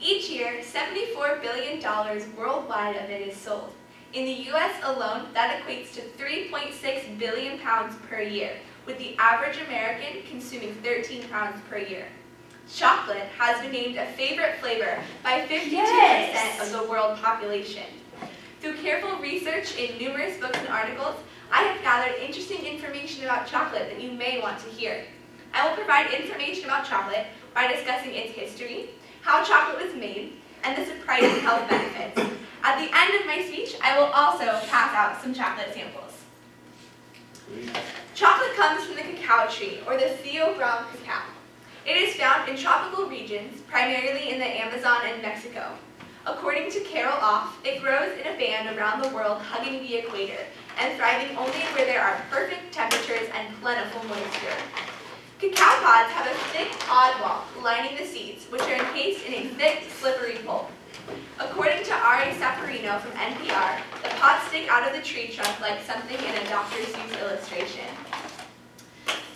Each year, $74 billion worldwide of it is sold. In the US alone, that equates to 3.6 billion pounds per year, with the average American consuming 13 pounds per year. Chocolate has been named a favorite flavor by 52% Yes. of the world population. Through careful research in numerous books and articles, I have gathered interesting information about chocolate that you may want to hear. I will provide information about chocolate by discussing its history, how chocolate was made, and the surprising health benefits. At the end of my speech, I will also pass out some chocolate samples. Chocolate comes from the cacao tree, or the Theobroma cacao. It is found in tropical regions, primarily in the Amazon and Mexico. According to Carol Off, it grows in a band around the world hugging the equator and thriving only where there are perfect temperatures and plentiful moisture. Cacao pods have a thick pod wall lining the seeds, which are encased in a thick, slippery pulp. According to Ari Saporino from NPR, the pods stick out of the tree trunk like something in a Dr. Seuss illustration.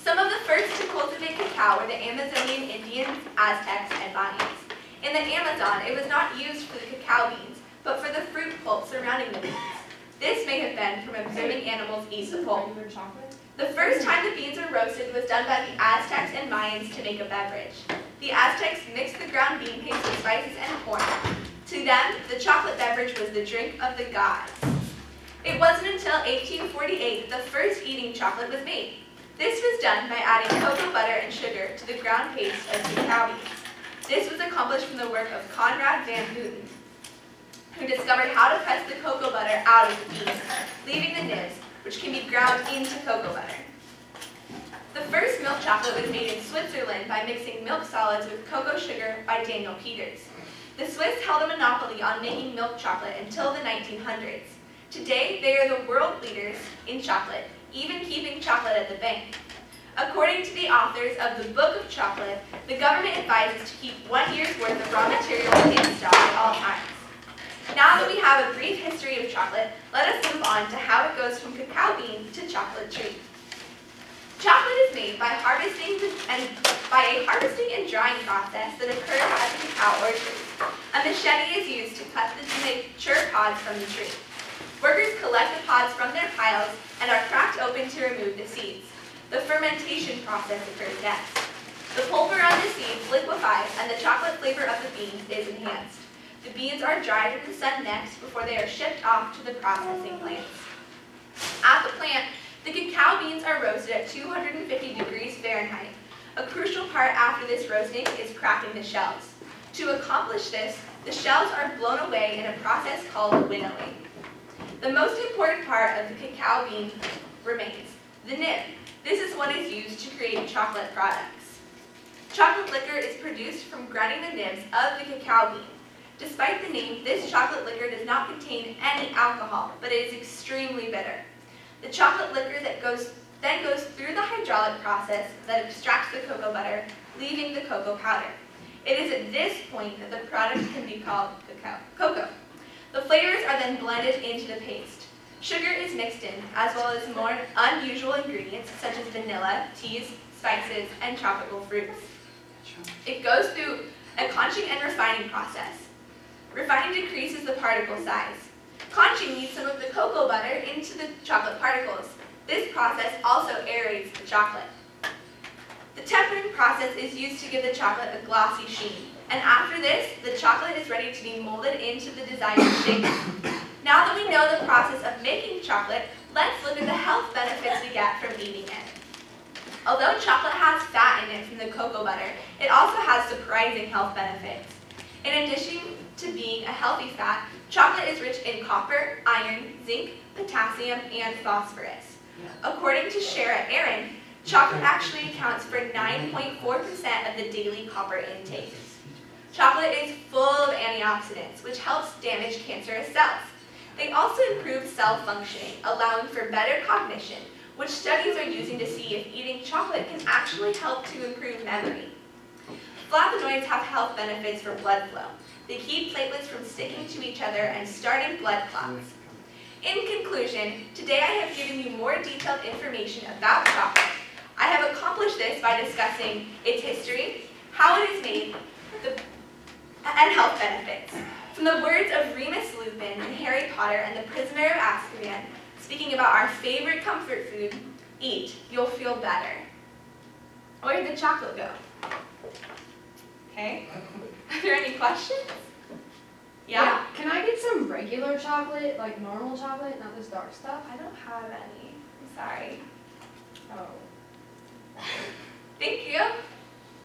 Some of the first to cultivate cacao were the Amazonian Indians, Aztecs, and Mayans. In the Amazon, it was not used for the cacao beans, but for the fruit pulp surrounding the beans. This may have been from observing animals eat the pulp. The first time the beans were roasted was done by the Aztecs and Mayans to make a beverage. The Aztecs mixed the ground bean paste with spices and corn. To them, the chocolate beverage was the drink of the gods. It wasn't until 1848 that the first eating chocolate was made. This was done by adding cocoa butter and sugar to the ground paste of cacao beans. This was accomplished from the work of Conrad van Houten, who discovered how to press the cocoa butter out of the beans, leaving the nibs, which can be ground into cocoa butter. The first milk chocolate was made in Switzerland by mixing milk solids with cocoa sugar by Daniel Peters. The Swiss held a monopoly on making milk chocolate until the 1900s. Today, they are the world leaders in chocolate, even keeping chocolate at the bank. According to the authors of the Book of Chocolate, the government advises to keep one year's worth of raw material in stock at all times. Now that we have a brief history of chocolate, let us move on to how it goes from cacao bean to chocolate tree. Chocolate is made by harvesting and by a harvesting and drying process that occurs at the cacao orchard. A machete is used to cut the mature pods from the tree. Workers collect the pods from their piles and are cracked open to remove the seeds. The fermentation process occurs next. The pulper on the seeds liquefies and the chocolate flavor of the beans is enhanced. The beans are dried in the sun next before they are shipped off to the processing plants. At the plant, the cacao beans are roasted at 250 degrees Fahrenheit. A crucial part after this roasting is cracking the shells. To accomplish this, the shells are blown away in a process called winnowing. The most important part of the cacao bean remains, the nib. This is what is used to create chocolate products. Chocolate liquor is produced from grinding the nibs of the cacao bean. Despite the name, this chocolate liquor does not contain any alcohol, but it is extremely bitter. The chocolate liquor that goes, then goes through the hydraulic process that extracts the cocoa butter, leaving the cocoa powder. It is at this point that the product can be called cocoa. The flavors are then blended into the paste. Sugar is mixed in, as well as more unusual ingredients such as vanilla, teas, spices, and tropical fruits. It goes through a conching and refining process. Refining decreases the particle size. Conching leads some of the cocoa butter into the chocolate particles. This process also aerates the chocolate. The tempering process is used to give the chocolate a glossy sheen. And after this, the chocolate is ready to be molded into the desired shape. Now that we know the process of making chocolate, let's look at the health benefits we get from eating it. Although chocolate has fat in it from the cocoa butter, it also has surprising health benefits. In addition to being a healthy fat, chocolate is rich in copper, iron, zinc, potassium, and phosphorus. According to Shara Aaron, chocolate actually accounts for 9.4% of the daily copper intake. Chocolate is full of antioxidants, which helps damage cancerous cells. They also improve cell functioning, allowing for better cognition, which studies are using to see if eating chocolate can actually help to improve memory. Flavonoids have health benefits for blood flow. They keep platelets from sticking to each other and starting blood clots. In conclusion, today I have given you more detailed information about chocolate. I have accomplished this by discussing its history, how it is made, the, and health benefits. From the words of Remus Lupin in Harry Potter and the Prisoner of Azkaban, speaking about our favorite comfort food, eat, you'll feel better. Where did the chocolate go? Okay, are there any questions? Yeah? Can I get some regular chocolate, like normal chocolate, not this dark stuff? I don't have any, I'm sorry. Oh. Thank you.